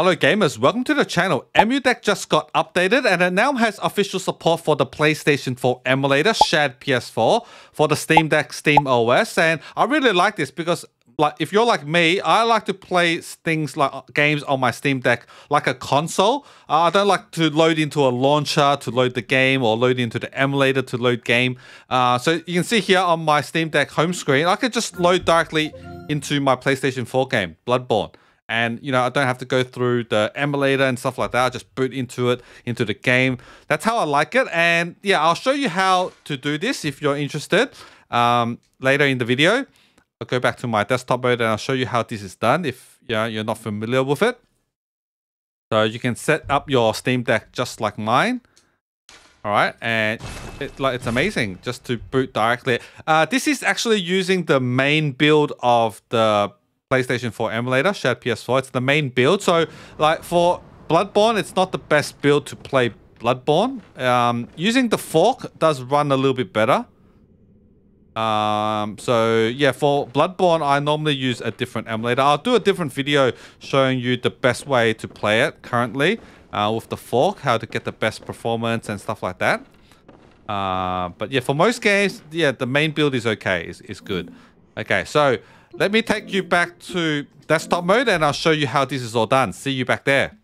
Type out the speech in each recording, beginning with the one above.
Hello gamers, welcome to the channel. EmuDeck just got updated and it now has official support for the PlayStation 4 emulator, ShadPS4, for the Steam Deck, Steam OS. And I really like this because like if you're like me, I like to play things like uh, games on my Steam Deck like a console. Uh, I don't like to load into a launcher to load the game or load into the emulator to load game. Uh, so you can see here on my Steam Deck home screen, I could just load directly into my PlayStation 4 game, Bloodborne and you know I don't have to go through the emulator and stuff like that. I just boot into it into the game. That's how I like it. And yeah, I'll show you how to do this if you're interested um, later in the video. I'll go back to my desktop mode and I'll show you how this is done if yeah, you're not familiar with it. So you can set up your Steam Deck just like mine. All right, and it, like it's amazing just to boot directly. Uh, this is actually using the main build of the PlayStation 4 emulator, shadPS4. It's the main build. So, like for Bloodborne, it's not the best build to play Bloodborne. Um, using the fork does run a little bit better. Um, so yeah, for Bloodborne, I normally use a different emulator. I'll do a different video showing you the best way to play it currently uh, with the fork, how to get the best performance and stuff like that. Uh, but yeah, for most games, yeah, the main build is okay, is, is good. Okay, so let me take you back to desktop mode and I'll show you how this is all done. See you back there.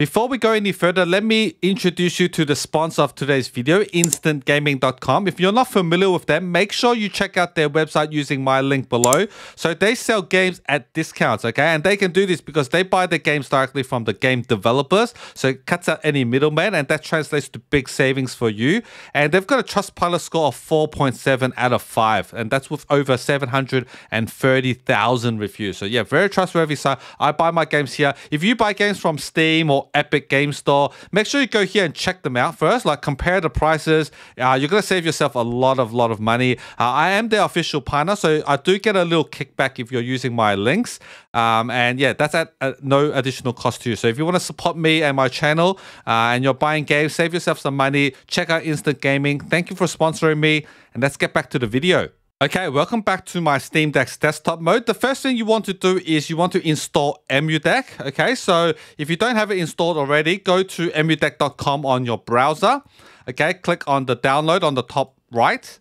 Before we go any further, let me introduce you to the sponsor of today's video, instantgaming.com. If you're not familiar with them, make sure you check out their website using my link below. So they sell games at discounts, okay? And they can do this because they buy the games directly from the game developers. So it cuts out any middleman and that translates to big savings for you. And they've got a Trustpilot score of 4.7 out of 5. And that's with over 730,000 reviews. So yeah, very trustworthy site. I buy my games here. If you buy games from Steam or Epic Game Store. Make sure you go here and check them out first. Like compare the prices. Uh, you're gonna save yourself a lot of lot of money. Uh, I am their official partner, so I do get a little kickback if you're using my links. Um, and yeah, that's at uh, no additional cost to you. So if you want to support me and my channel, uh, and you're buying games, save yourself some money. Check out Instant Gaming. Thank you for sponsoring me. And let's get back to the video. Okay, welcome back to my Steam Deck's desktop mode. The first thing you want to do is you want to install EmuDeck. Okay, so if you don't have it installed already, go to emudeck.com on your browser. Okay, click on the download on the top right,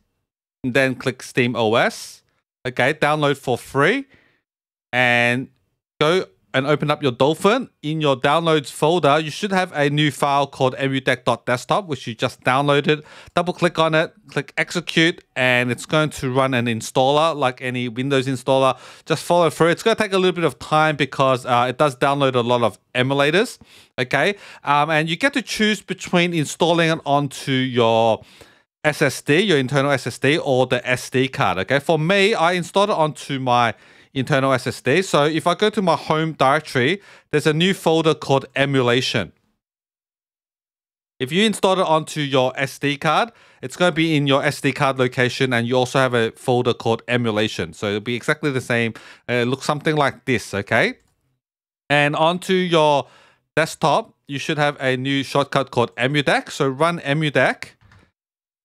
and then click Steam OS. Okay, download for free, and go and open up your Dolphin, in your downloads folder, you should have a new file called emudeck.desktop, which you just downloaded. Double click on it, click execute, and it's going to run an installer like any Windows installer. Just follow through. It's going to take a little bit of time because uh, it does download a lot of emulators. Okay. Um, and you get to choose between installing it onto your SSD, your internal SSD, or the SD card. Okay. For me, I installed it onto my internal SSD. So if I go to my home directory, there's a new folder called emulation. If you install it onto your SD card, it's going to be in your SD card location and you also have a folder called emulation. So it'll be exactly the same. Uh, it looks something like this, okay? And onto your desktop, you should have a new shortcut called emudeck. So run emudeck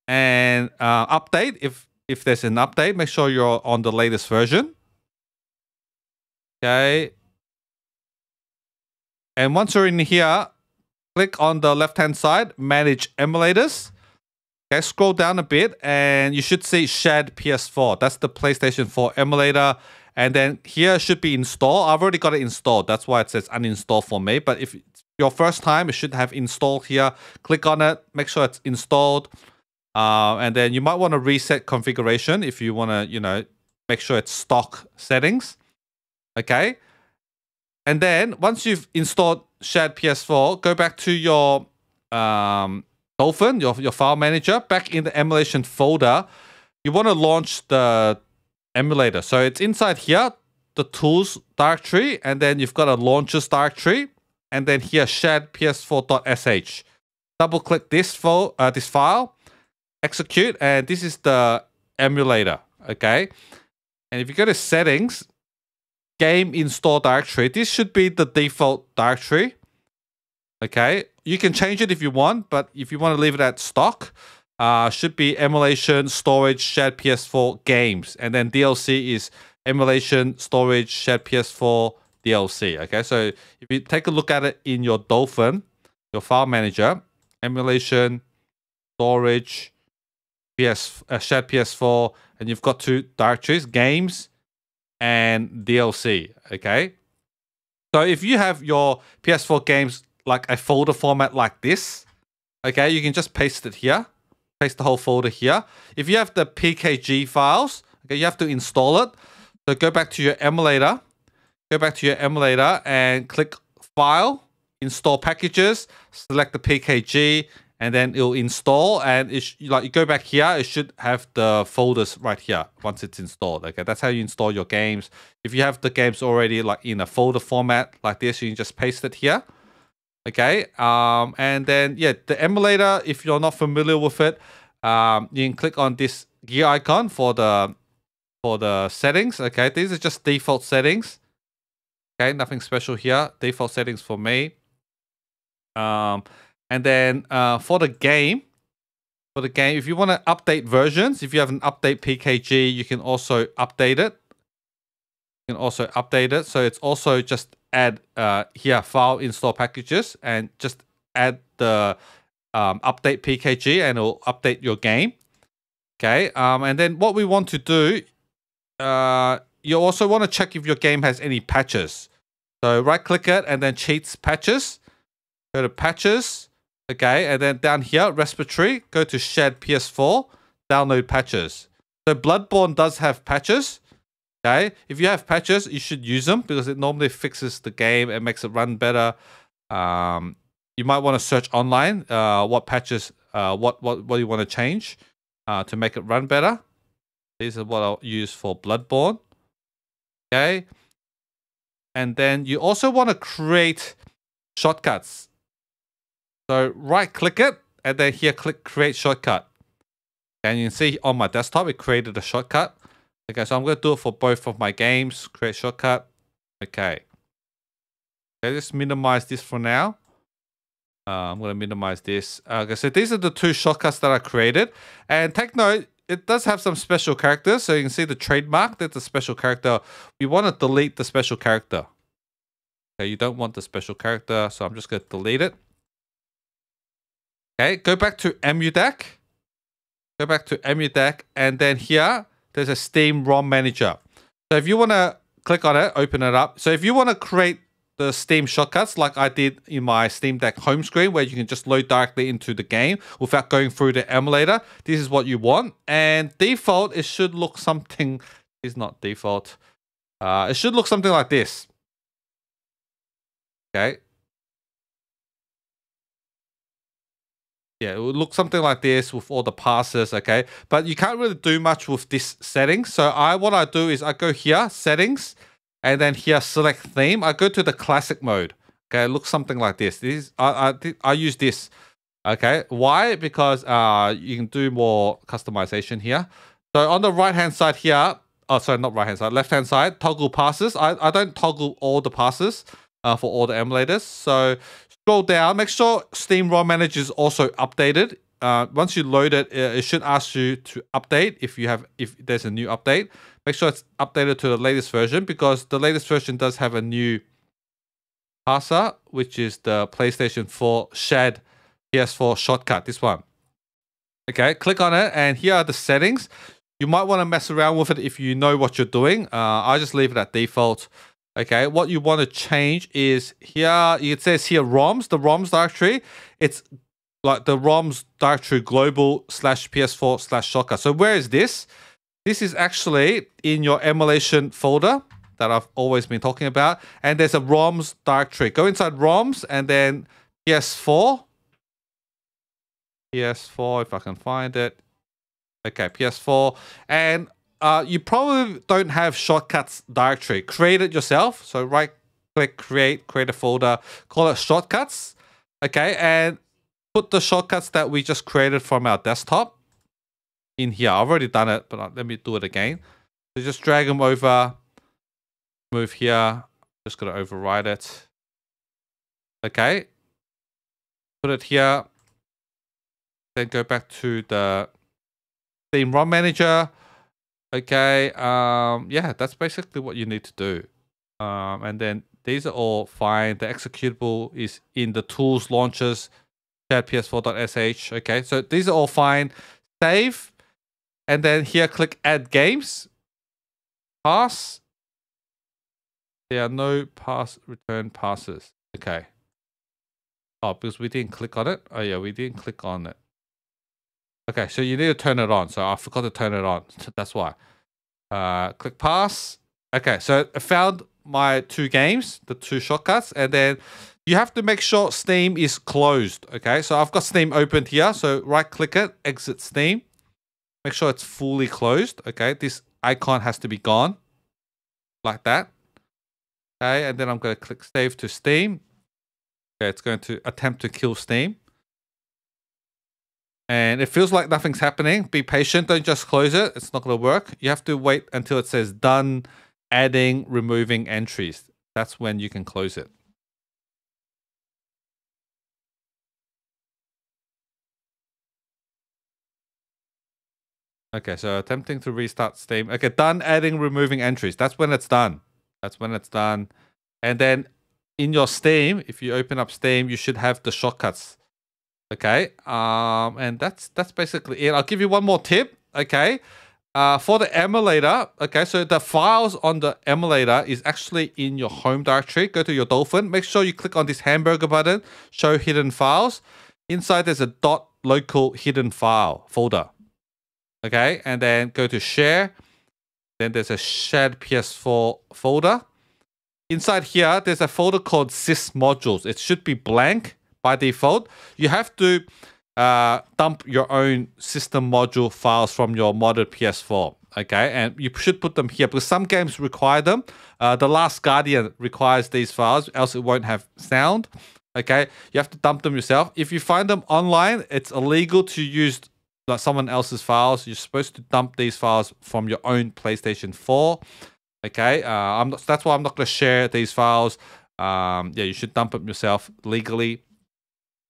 and uh, update. If, if there's an update, make sure you're on the latest version. Okay. And once you're in here, click on the left-hand side, manage emulators. Okay, scroll down a bit and you should see shadPS4. That's the PlayStation 4 emulator. And then here should be installed. I've already got it installed. That's why it says uninstall for me. But if it's your first time, it should have installed here. Click on it, make sure it's installed. Uh, and then you might want to reset configuration if you want to, you know, make sure it's stock settings. Okay. And then once you've installed ShadPS4, go back to your um, Dolphin, your, your file manager, back in the emulation folder. You want to launch the emulator. So it's inside here, the tools directory, and then you've got a launchers directory, and then here shadps4.sh. Double click this, fo uh, this file, execute, and this is the emulator. Okay. And if you go to settings, game install directory. This should be the default directory. Okay, you can change it if you want, but if you want to leave it at stock, uh, should be emulation, storage, shadPS4 games. And then DLC is emulation, storage, shadPS4 DLC. Okay, so if you take a look at it in your Dolphin, your file manager, emulation, storage, PS uh, shadPS4, and you've got two directories: games and DLC. Okay, so if you have your PS4 games like a folder format like this, okay, you can just paste it here, paste the whole folder here. If you have the PKG files, okay, you have to install it. So go back to your emulator, go back to your emulator and click File, Install Packages, select the PKG, and then it'll install. And it like you go back here, it should have the folders right here once it's installed. Okay, that's how you install your games. If you have the games already like in a folder format like this, you can just paste it here. Okay, um, and then yeah, the emulator. If you're not familiar with it, um, you can click on this gear icon for the for the settings. Okay, these are just default settings. Okay, nothing special here. Default settings for me. Um, and then uh, for the game, for the game, if you want to update versions, if you have an update PKG, you can also update it. You can also update it. So it's also just add uh, here file install packages and just add the um, update PKG and it'll update your game. Okay, um, and then what we want to do uh, you also want to check if your game has any patches. So right click it and then cheats patches. Go to patches. Okay, and then down here, repository, go to shadPS4, download patches. So Bloodborne does have patches. Okay, if you have patches, you should use them because it normally fixes the game and makes it run better. Um, you might want to search online uh, what patches, uh, what what what you want to change uh, to make it run better. These are what I'll use for Bloodborne. Okay. And then you also want to create shortcuts. So right click it and then here click create shortcut. And you can see on my desktop it created a shortcut. Okay, so I'm going to do it for both of my games. Create shortcut. Okay. Okay, let's minimize this for now. Uh, I'm going to minimize this. Okay, so these are the two shortcuts that I created. And take note, it does have some special characters. So you can see the trademark, that's a special character. We want to delete the special character. Okay, you don't want the special character, so I'm just going to delete it. Okay, go back to EmuDeck. Go back to EmuDeck, and then here, there's a Steam ROM Manager. So if you want to click on it, open it up. So if you want to create the Steam shortcuts like I did in my Steam Deck home screen where you can just load directly into the game without going through the emulator. This is what you want. And default, it should look something, is not default. Uh, it should look something like this. Okay. Yeah, it would look something like this with all the parsers, okay? But you can't really do much with this setting. So I what I do is I go here, settings, and then here select theme. I go to the classic mode. Okay, it looks something like this. This I I, I use this. Okay, why? Because uh you can do more customization here. So on the right hand side here, oh sorry, not right hand side, left hand side, toggle parsers. I I don't toggle all the parsers uh, for all the emulators. So scroll down, make sure Steam ROM Manager is also updated. Uh, once you load it, it should ask you to update if you have if there's a new update make sure it's updated to the latest version because the latest version does have a new parser, which is the PlayStation 4 shared PS4 shortcut, this one. Okay, click on it and here are the settings. You might want to mess around with it if you know what you're doing. Uh, I just leave it at default. Okay, what you want to change is here, it says here ROMs, the ROMs directory. It's like the ROMs directory global slash PS4 slash Shocker. So where is this? This is actually in your emulation folder that I've always been talking about. And there's a ROMs directory. Go inside ROMs and then PS4. PS4, if I can find it. Okay, PS4. And uh, you probably don't have shortcuts directory. Create it yourself. So right click, create, create a folder, call it shortcuts. Okay, and put the shortcuts that we just created from our desktop in here. I've already done it, but uh, let me do it again. So just drag them over, move here. Just to override it. Okay. Put it here. Then go back to the Steam ROM Manager. Okay. Um, yeah, that's basically what you need to do. Um, and then these are all fine. The executable is in the tools launchers, shadps4.sh. Okay, so these are all fine. Save. And then here, click add games. Pass. There are no pass return passes. Okay. Oh, because we didn't click on it. Oh yeah, we didn't click on it. Okay, so you need to turn it on. So I forgot to turn it on. That's why. Uh, click pass. Okay, so I found my two games, the two shortcuts, and then you have to make sure Steam is closed. Okay, so I've got Steam opened here. So right click it, exit Steam. Make sure it's fully closed. Okay, this icon has to be gone like that. Okay, and then I'm going to click save to Steam. Okay, it's going to attempt to kill Steam. And it feels like nothing's happening. Be patient. Don't just close it. It's not going to work. You have to wait until it says done adding, removing entries. That's when you can close it. Okay, so attempting to restart Steam. Okay, done adding, removing entries. That's when it's done. That's when it's done. And then in your Steam, if you open up Steam, you should have the shortcuts. Okay, um, and that's that's basically it. I'll give you one more tip. Okay, uh, for the emulator, okay, so the files on the emulator is actually in your home directory. Go to your Dolphin. Make sure you click on this hamburger button, show hidden files. Inside there's a dot local hidden file folder. Okay, and then go to share. Then there's a shadPS4 folder. Inside here, there's a folder called sys modules. It should be blank by default. You have to uh, dump your own system module files from your modded PS4. Okay, and you should put them here because some games require them. Uh, the Last Guardian requires these files, else it won't have sound. Okay, you have to dump them yourself. If you find them online, it's illegal to use like someone else's files. You're supposed to dump these files from your own PlayStation 4. Okay, uh, I'm not, that's why I'm not going to share these files. Um, yeah, you should dump them yourself legally.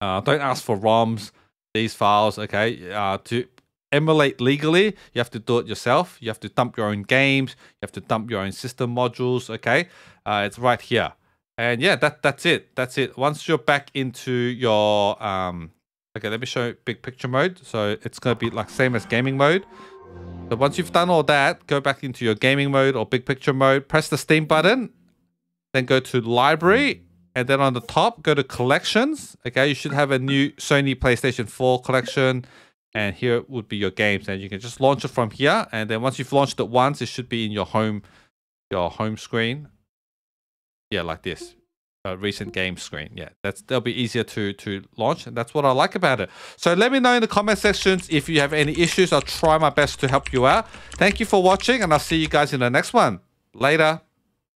Uh, don't ask for ROMs, these files. Okay, uh, to emulate legally, you have to do it yourself. You have to dump your own games. You have to dump your own system modules. Okay, uh, it's right here. And yeah, that that's it. That's it. Once you're back into your um, Okay, let me show big picture mode. So it's going to be like same as gaming mode. So once you've done all that, go back into your gaming mode or big picture mode, press the Steam button, then go to library, and then on the top, go to collections. Okay, you should have a new Sony PlayStation 4 collection, and here would be your games, and you can just launch it from here. And then once you've launched it once, it should be in your home, your home screen. Yeah, like this A recent game screen. Yeah, that's that'll be easier to to launch, and that's what I like about it. So let me know in the comment sections if you have any issues. I'll try my best to help you out. Thank you for watching, and I'll see you guys in the next one. Later.